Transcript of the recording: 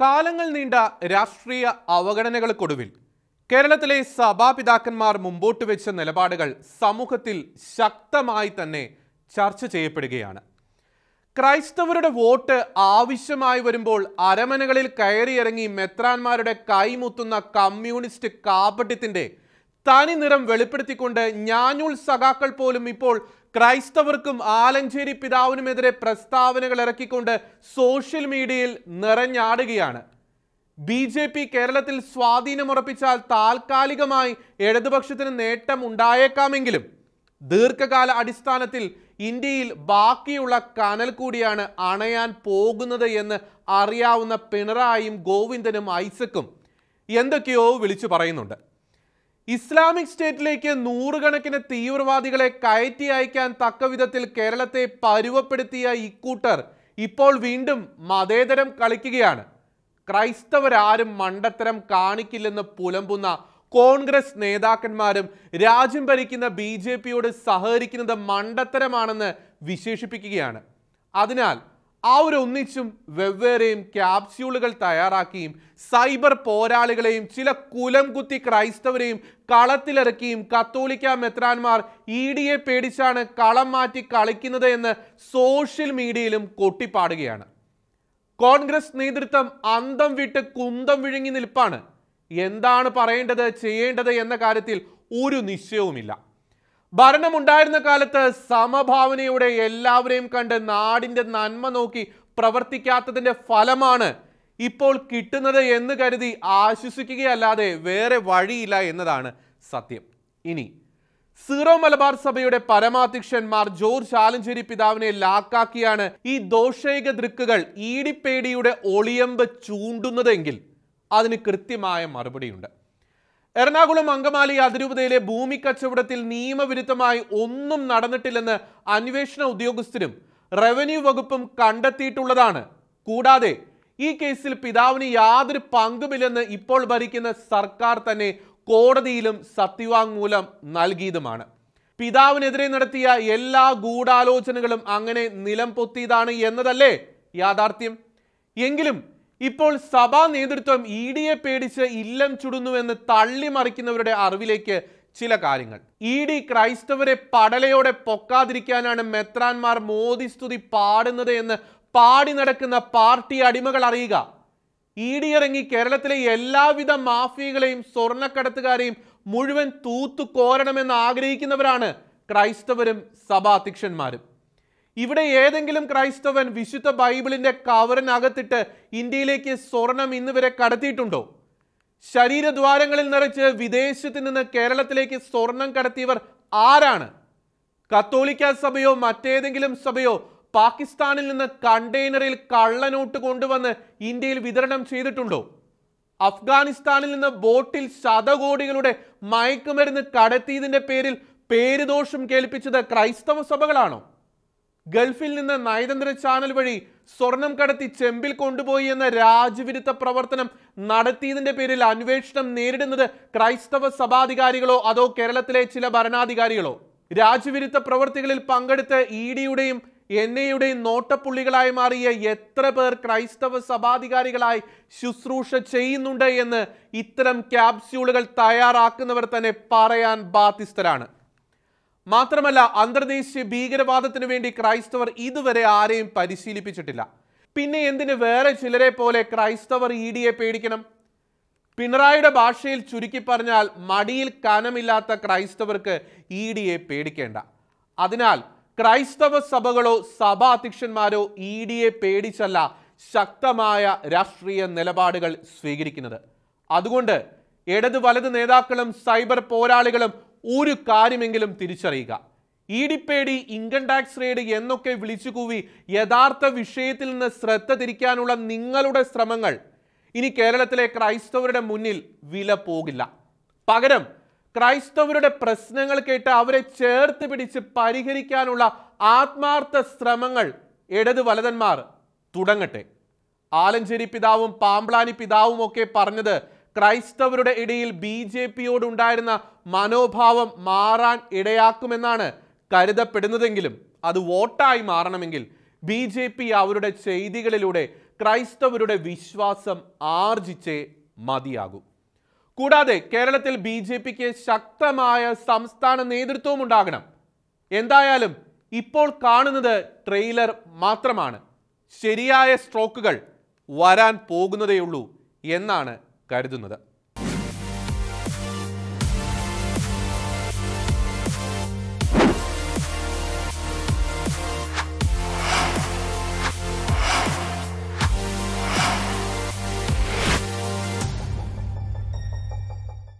കാലങ്ങൾ നീണ്ട രാഷ്ട്രീയ അവഗണനകൾക്കൊടുവിൽ കേരളത്തിലെ സഭാപിതാക്കന്മാർ മുമ്പോട്ട് വെച്ച നിലപാടുകൾ സമൂഹത്തിൽ ശക്തമായി തന്നെ ചർച്ച ചെയ്യപ്പെടുകയാണ്. ക്രൈസ്തവരുടെ വോട്ട് ആവശ്യമായി വരുമ്പോൾ അരമനകളിൽ കയറിയിറങ്ങി മെത്രാന്മാരുടെ കൈമുത്തുന്ന കമ്മ്യൂണിസ്റ്റ് കാപട്യത്തിന്റെ തനി നിറം വെളിപ്പെടുത്തിക്കൊണ്ട് ഞാഞ്ഞൂൽ സഖാക്കൾ പോലും ഇപ്പോൾ ക്രൈസ്തവർക്കും ആലഞ്ചേരി പിതാവിനുമെതിരെ പ്രസ്താവനകൾ ഇറക്കിക്കൊണ്ട് സോഷ്യൽ മീഡിയയിൽ നിറഞ്ഞാടുകയാണ്. ബി ജെ പി കേരളത്തിൽ സ്വാധീനമുറപ്പിച്ചാൽ താൽക്കാലികമായി ഇടതുപക്ഷത്തിന് നേട്ടം ഉണ്ടായേക്കാമെങ്കിലും ദീർഘകാല അടിസ്ഥാനത്തിൽ ഇന്ത്യയിൽ ബാക്കിയുള്ള കനൽ കൂടിയാണ് അണയാൻ പോകുന്നത് എന്ന് അറിയാവുന്ന പിണറായിയും ഗോവിന്ദനും ഐസക്കും എന്തൊക്കെയോ വിളിച്ചു പറയുന്നുണ്ട്. ഇസ്ലാമിക് സ്റ്റേറ്റിലേക്ക് നൂറുകണക്കിന് തീവ്രവാദികളെ കയറ്റി അയക്കാൻ തക്ക വിധത്തിൽ കേരളത്തെ പരുവപ്പെടുത്തിയ ഇക്കൂട്ടർ ഇപ്പോൾ വീണ്ടും മതേതരം കളിക്കുകയാണ്. ക്രൈസ്തവരാരും മണ്ടത്തരം കാണിക്കില്ലെന്ന് പുലമ്പുന്ന കോൺഗ്രസ് നേതാക്കന്മാരും രാജ്യം ഭരിക്കുന്ന ബി ജെ പിയോട് സഹകരിക്കുന്നത് മണ്ടത്തരമാണെന്ന് വിശേഷിപ്പിക്കുകയാണ്. അതിനാൽ ആ ഒരു ഒന്നിച്ചും വെവ്വേറെയും ക്യാപ്സ്യൂളുകൾ തയ്യാറാക്കിയും സൈബർ പോരാളികളെയും ചില കുലം കുത്തി ക്രൈസ്തവരെയും കളത്തിലിറക്കിയും കത്തോലിക്ക മെത്രാൻമാർ ഇ ഡിയെ പേടിച്ചാണ് കളം മാറ്റി കളിക്കുന്നത് എന്ന് സോഷ്യൽ മീഡിയയിലും കൊട്ടിപ്പാടുകയാണ്. കോൺഗ്രസ് നേതൃത്വം അന്തം വിട്ട് കുന്തം വിഴുങ്ങി നിൽപ്പാണ്. എന്താണ് പറയേണ്ടത് ചെയ്യേണ്ടത് എന്ന കാര്യത്തിൽ ഒരു നിശ്ചയവുമില്ല. ഭരണമുണ്ടായിരുന്ന കാലത്ത് സമഭാവനയോടെ എല്ലാവരെയും കണ്ട് നാടിന്റെ നന്മ നോക്കി പ്രവർത്തിക്കാത്തതിന്റെ ഫലമാണ് ഇപ്പോൾ കിട്ടുന്നത് എന്ന് കരുതി ആശ്വസിക്കുകയല്ലാതെ വേറെ വഴിയില്ല എന്നതാണ് സത്യം. ഇനി സീറോ മലബാർ സഭയുടെ പരമാധ്യക്ഷൻ മാർ ജോർജ് ആലഞ്ചേരി പിതാവിനെ ലാക്കാക്കിയാണ് ഈ ദോഷൈക ദൃക്കുകൾ ഈടിപ്പേടിയുടെ ഒളിയമ്പ് ചൂണ്ടുന്നതെങ്കിൽ അതിന് കൃത്യമായ മറുപടിയുണ്ട്. എറണാകുളം അങ്കമാലി അതിരൂപതയിലെ ഭൂമി കച്ചവടത്തിൽ നിയമവിരുദ്ധമായി ഒന്നും നടന്നിട്ടില്ലെന്ന് അന്വേഷണ ഉദ്യോഗസ്ഥരും റവന്യൂ വകുപ്പും കണ്ടെത്തിയിട്ടുള്ളതാണ്. കൂടാതെ ഈ കേസിൽ പിതാവിന് യാതൊരു പങ്കുമില്ലെന്ന് ഇപ്പോൾ ഭരിക്കുന്ന സർക്കാർ തന്നെ കോടതിയിലും സത്യവാങ്മൂലം നൽകിയതുമാണ്. പിതാവിനെതിരെ നടത്തിയ എല്ലാ ഗൂഢാലോചനകളും അങ്ങനെ നിലം പൊത്തിയതാണ് എന്നതല്ലേ യാഥാർത്ഥ്യം? എങ്കിലും ഇപ്പോൾ സഭാ നേതൃത്വം ഇ ഡിയെ പേടിച്ച് ഇല്ലം ചുടുന്നുവെന്ന് തള്ളിമറിക്കുന്നവരുടെ അറിവിലേക്ക് ചില കാര്യങ്ങൾ. ഇ ഡി ക്രൈസ്തവരെ പടലയോടെ പൊക്കാതിരിക്കാനാണ് മെത്രാൻമാർ മോദി സ്തുതി പാടുന്നത് എന്ന് പാടി നടക്കുന്ന പാർട്ടി അടിമകൾ അറിയുക. ഇ ഡി ഇറങ്ങി കേരളത്തിലെ എല്ലാവിധ മാഫിയകളെയും സ്വർണക്കടത്തുകാരെയും മുഴുവൻ തൂത്തു കോരണമെന്ന് ആഗ്രഹിക്കുന്നവരാണ് ക്രൈസ്തവരും സഭാധ്യക്ഷന്മാരും. ഇവിടെ ഏതെങ്കിലും ക്രൈസ്തവൻ വിശുദ്ധ ബൈബിളിന്റെ കവറിനകത്തിട്ട് ഇന്ത്യയിലേക്ക് സ്വർണം ഇന്ന് വരെ കടത്തിയിട്ടുണ്ടോ? ശരീരദ്വാരങ്ങളിൽ നിറച്ച് വിദേശത്ത് നിന്ന് കേരളത്തിലേക്ക് സ്വർണം കടത്തിയവർ ആരാണ്? കത്തോലിക്ക സഭയോ മറ്റേതെങ്കിലും സഭയോ പാകിസ്ഥാനിൽ നിന്ന് കണ്ടെയ്നറിൽ കള്ളനോട്ട് കൊണ്ടുവന്ന് ഇന്ത്യയിൽ വിതരണം ചെയ്തിട്ടുണ്ടോ? അഫ്ഗാനിസ്ഥാനിൽ നിന്ന് ബോട്ടിൽ ശതകോടികളുടെ മയക്കുമരുന്ന് കടത്തിയതിന്റെ പേരിൽ പേരുദോഷം കേൾപ്പിച്ചത് ക്രൈസ്തവ സഭകളാണോ? ഗൾഫിൽ നിന്ന് നയതന്ത്ര ചാനൽ വഴി സ്വർണം കടത്തി ചെമ്പിൽ കൊണ്ടുപോയി എന്ന രാജ്യവിരുദ്ധ പ്രവർത്തനം നടത്തിയതിന്റെ പേരിൽ അന്വേഷണം നേരിടുന്നത് ക്രൈസ്തവ സഭാധികാരികളോ അതോ കേരളത്തിലെ ചില ഭരണാധികാരികളോ? രാജ്യവിരുദ്ധ പ്രവർത്തികളിൽ പങ്കെടുത്ത് ഇ ഡിയുടെയും എൻ എയുടെയും നോട്ടപ്പുള്ളികളായി മാറിയ എത്ര പേർ ക്രൈസ്തവ സഭാധികാരികളായി ശുശ്രൂഷ ചെയ്യുന്നുണ്ട് എന്ന് ഇത്തരം ക്യാപ്സ്യൂളുകൾ തയ്യാറാക്കുന്നവർ തന്നെ പറയാൻ ബാധ്യസ്ഥരാണ്. മാത്രമല്ല അന്തർദേശീയ ഭീകരവാദത്തിനു വേണ്ടി ക്രൈസ്തവർ ഇതുവരെ ആരെയും പരിശീലിപ്പിച്ചിട്ടില്ല. പിന്നെ എന്തിന് വേറെ ചിലരെ പോലെ ക്രൈസ്തവർ ഇ പേടിക്കണം? പിണറായിയുടെ ഭാഷയിൽ ചുരുക്കി പറഞ്ഞാൽ മടിയിൽ കനമില്ലാത്ത ക്രൈസ്തവർക്ക് ഇ പേടിക്കേണ്ട. അതിനാൽ ക്രൈസ്തവ സഭകളോ സഭാധ്യക്ഷന്മാരോ ഇ ഡിയെ പേടിച്ചല്ല ശക്തമായ രാഷ്ട്രീയ നിലപാടുകൾ സ്വീകരിക്കുന്നത്. അതുകൊണ്ട് ഇടത് വലത് നേതാക്കളും സൈബർ പോരാളികളും ഒരു കാര്യമെങ്കിലും തിരിച്ചറിയുക. ഈടിപ്പേടി ഇൻകം ടാക്സ് റെയ്ഡ് എന്നൊക്കെ വിളിച്ചു കൂവി യഥാർത്ഥ വിഷയത്തിൽ നിന്ന് ശ്രദ്ധ തിരിക്കാനുള്ള നിങ്ങളുടെ ശ്രമങ്ങൾ ഇനി കേരളത്തിലെ ക്രൈസ്തവരുടെ മുന്നിൽ വില പോകില്ല. പകരം ക്രൈസ്തവരുടെ പ്രശ്നങ്ങൾ കേട്ട് അവരെ ചേർത്ത് പിടിച്ച് പരിഹരിക്കാനുള്ള ആത്മാർത്ഥ ശ്രമങ്ങൾ ഇടത് വലതന്മാർ തുടങ്ങട്ടെ. ആലഞ്ചേരി പിതാവും പാമ്പ്ലാനി പിതാവും ഒക്കെ പറഞ്ഞത് ക്രൈസ്തവരുടെ ഇടയിൽ ബി ജെ പിയോടുണ്ടായിരുന്ന മനോഭാവം മാറാൻ ഇടയാക്കുമെന്നാണ് കരുതപ്പെടുന്നതെങ്കിലും അത് വോട്ടായി മാറണമെങ്കിൽ ബി ജെ പി അവരുടെ ചെയ്തികളിലൂടെ ക്രൈസ്തവരുടെ വിശ്വാസം ആർജിച്ചേ മതിയാകും. കൂടാതെ കേരളത്തിൽ ബി ജെ പിക്ക് ശക്തമായ സംസ്ഥാന നേതൃത്വവും ഉണ്ടാകണം. എന്തായാലും ഇപ്പോൾ കാണുന്നത് ട്രെയിലർ മാത്രമാണ്. ശരിയായ സ്ട്രോക്കുകൾ വരാൻ പോകുന്നതേയുള്ളൂ എന്നാണ് കരുതുന്നത്.